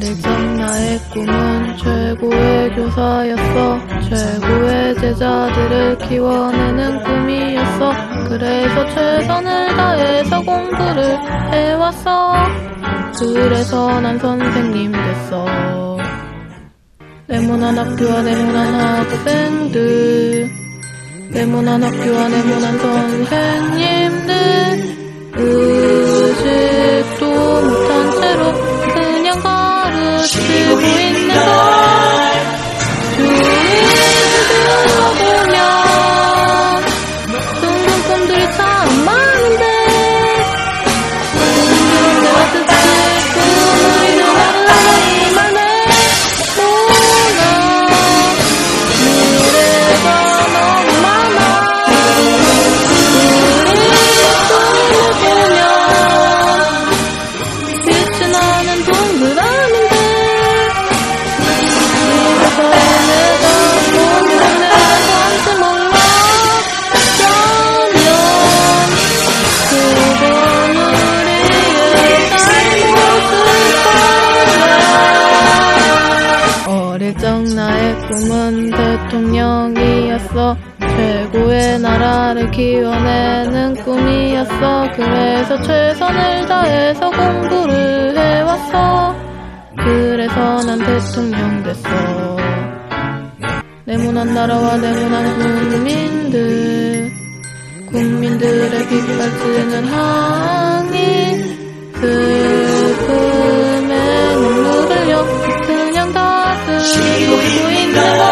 적 나의 꿈은 최고의 교사였어. 최고의 제자들을 키워내는 꿈이었어. 그래서 최선을 다해서 공부를 해왔어. 그래서 난 선생님 됐어. 네모난 학교와 네모난 학생들. 네모난 학교와 네모난 선생님들 적 나의 꿈은 대통령이었어. 최고의 나라를 키워내는 꿈이었어. 그래서 최선을 다해서 공부를 해왔어. 그래서 난 대통령 됐어. 네모난 나라와 네모난 국민들. 국민들의 빗발치는 love.